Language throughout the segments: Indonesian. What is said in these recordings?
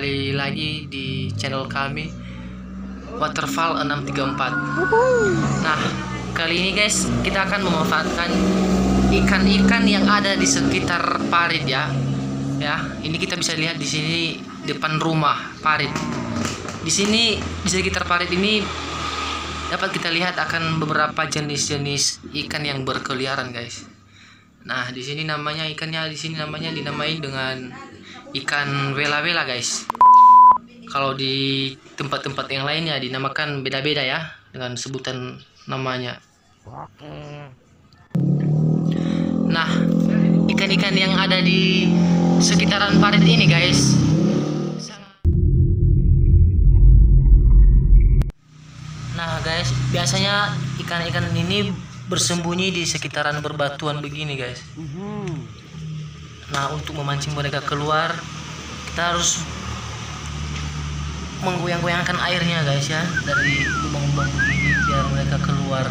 kembali lagi di channel kami Waterfall 634 Nah kali ini guys kita akan memanfaatkan ikan-ikan yang ada di sekitar parit ya. Ya ini kita bisa lihat di sini depan rumah parit. Di sini di sekitar parit ini dapat kita lihat akan beberapa jenis-jenis ikan yang berkeliaran guys. Nah di sini namanya ikannya di sini namanya dinamai dengan ikan wela-wela guys. Kalau di tempat-tempat yang lainnya dinamakan beda-beda ya dengan sebutan namanya. Nah ikan-ikan yang ada di sekitaran parit ini guys. Nah guys biasanya ikan-ikan ini bersembunyi di sekitaran berbatuan begini guys Nah, untuk memancing mereka keluar, kita harus menggoyang-goyangkan airnya, guys ya, dari lubang-lubang begini biar mereka keluar.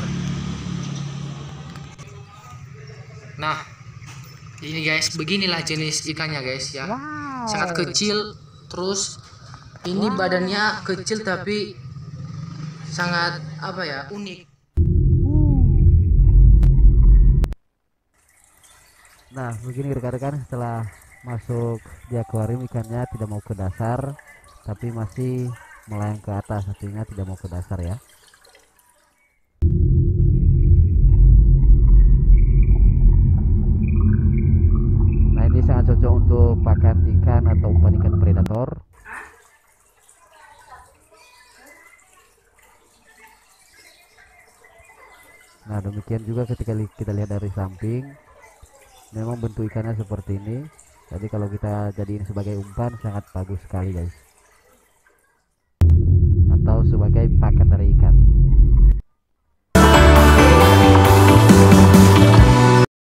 Nah, ini guys, beginilah jenis ikannya, guys ya. Sangat kecil, terus ini badannya kecil tapi sangat apa ya, unik. Nah, begini rekan-rekan setelah masuk di akuarium ikannya tidak mau ke dasar, tapi masih melayang ke atas, artinya tidak mau ke dasar ya. Nah, ini sangat cocok untuk pakan ikan atau umpan ikan predator. Nah, demikian juga ketika kita lihat dari samping, memang bentuk ikannya seperti ini. Jadi kalau kita jadiin sebagai umpan sangat bagus sekali guys. Atau sebagai pakan dari ikan